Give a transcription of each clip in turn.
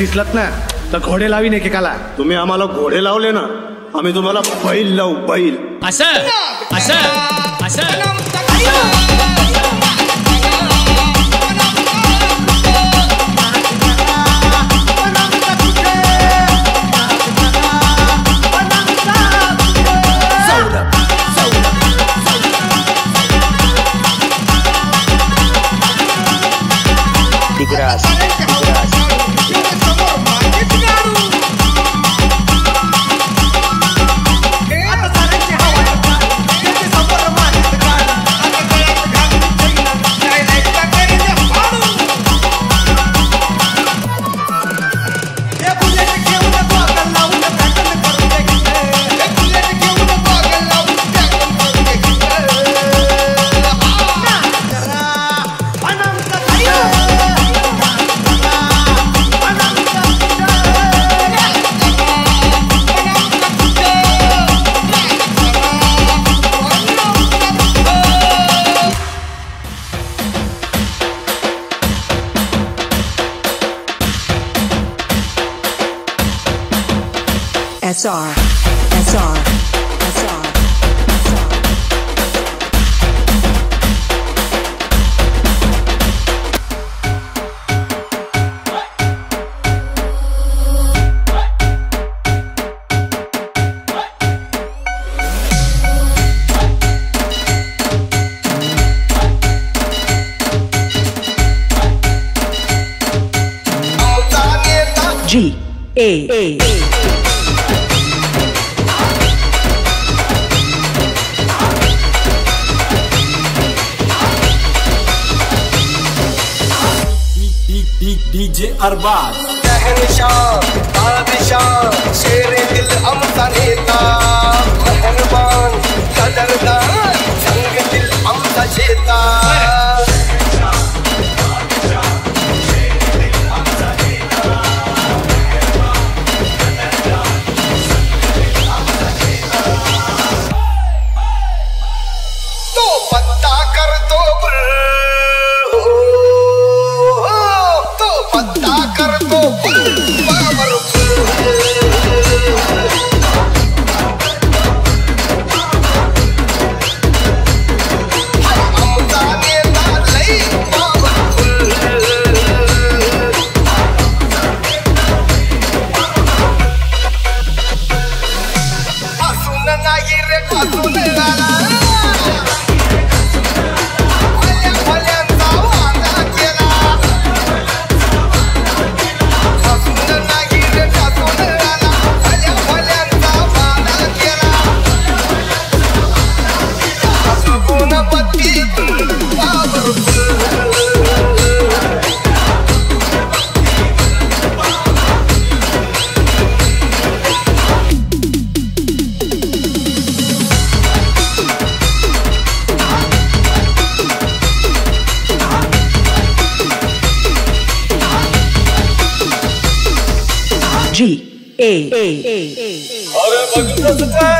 दिसलात ना तर घोडे लावीन एकेकाला. तुम्ही आम्हाला घोडे लावले ना आम्ही तुम्हाला बैल लावू बैल. असं असं असं. A. A. A. DJ Arbat. the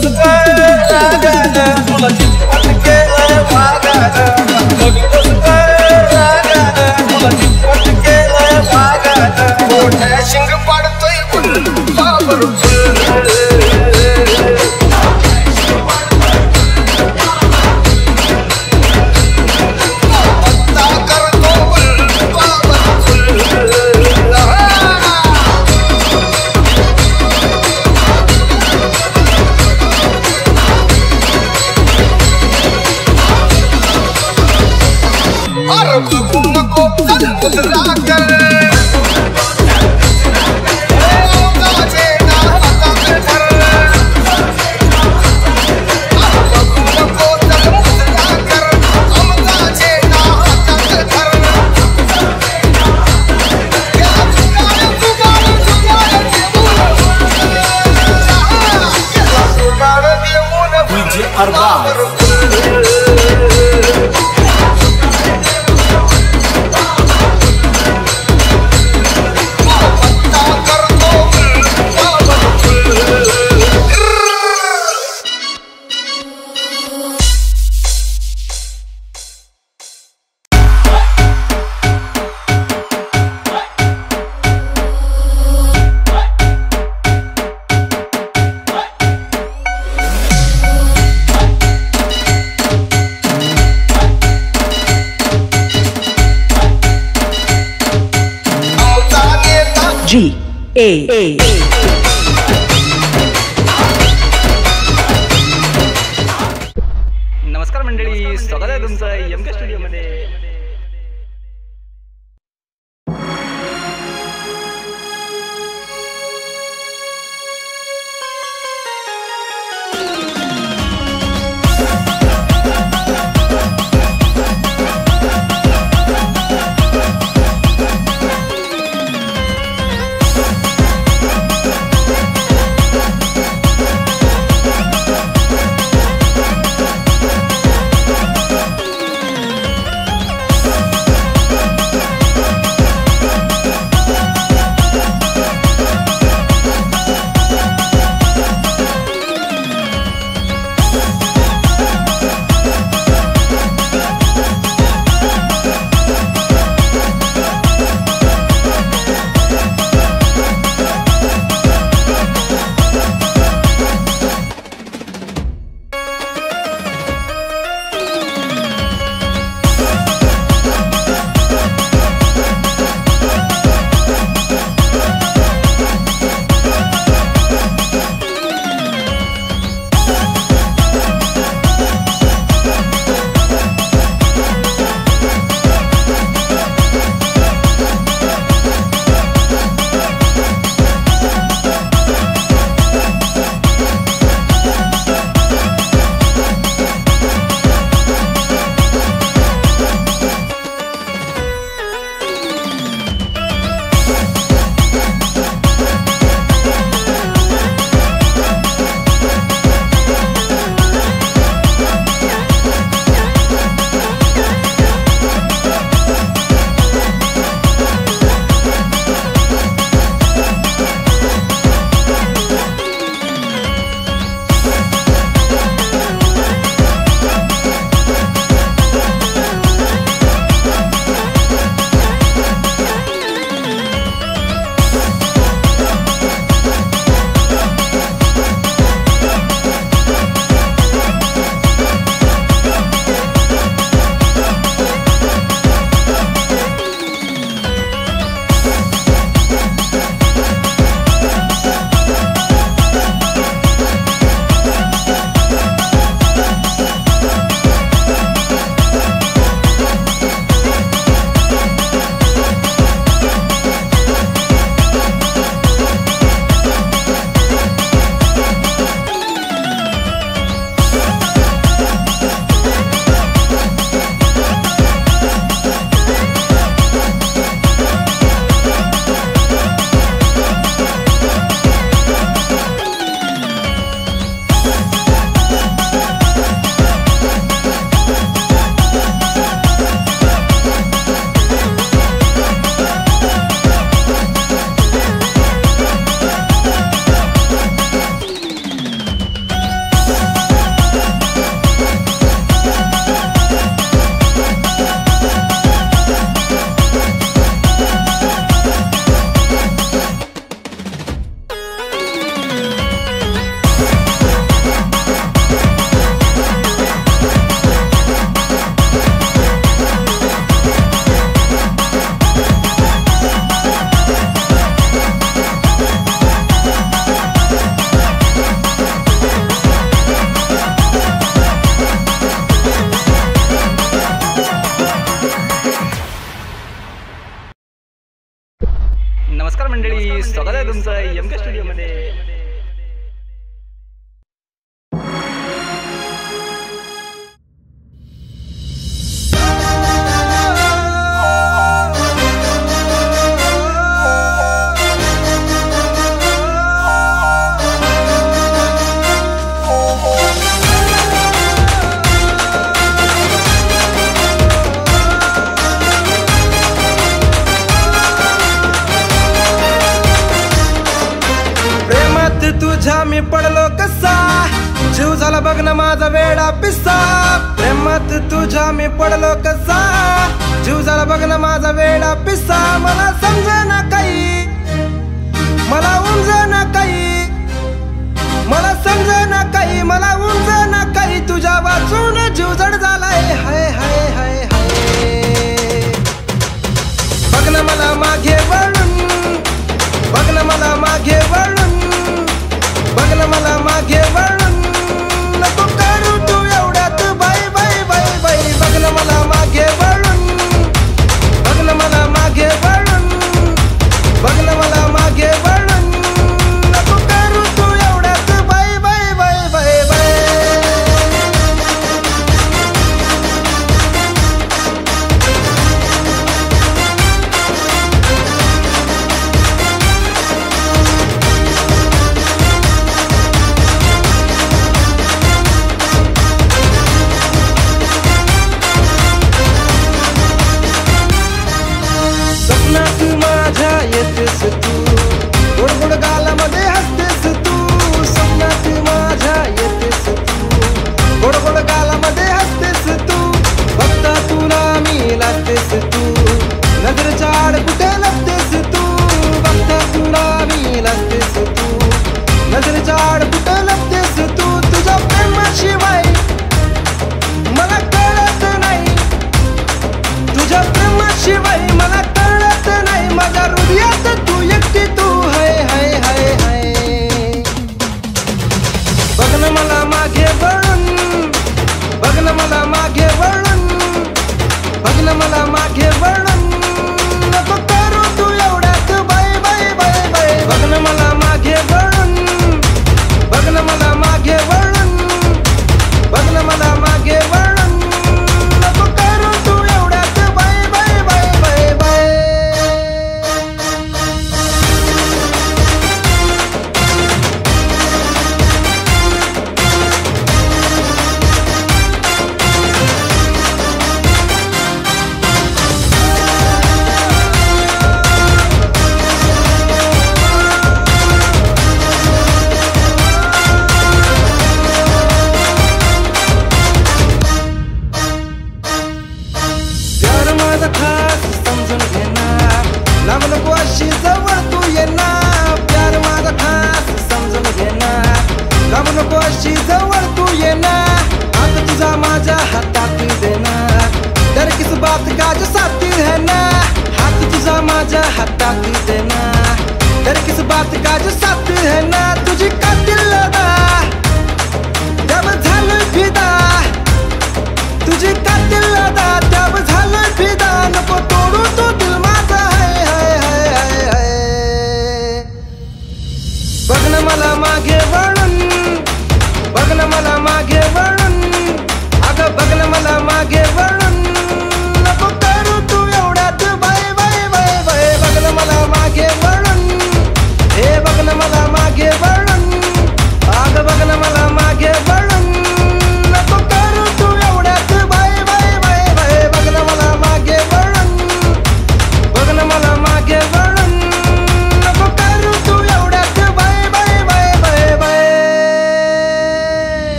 the a time. G A A. नमस्कार मंडळी स्वागत आहे तुमचं एम के स्टुडिओमध्ये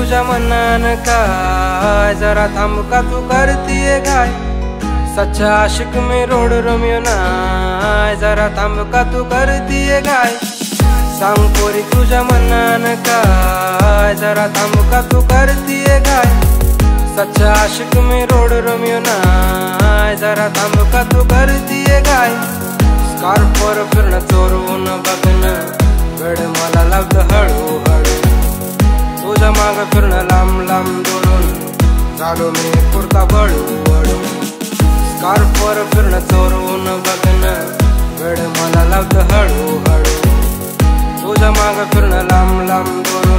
तुझ्या मनान काय? जरा थांब का तू करतीये काय? सच्चा आशिक मी रोड रम्यो नाय. जरा थांब का तू करतीये काय? सांग पोरी तुझ्या मनान काय? जरा थांब का तू करतीये काय? सच्चा आशिक मी रोड रम्यो नाय. जरा थांब का तू करतीये काय? स्कार्फवर फिरणं चोरून बघणं. वेळ मला लागतं हळूहळू. तुझ्या माग फिरणं लांब लांब दोरून चालू मी कुर्ता बळू बळू स्कार्फवर फिरणं चोरून बघणं वेळ मला लागतं हळूहळू तुझ्या माग फिरणं लांब लांब दोरून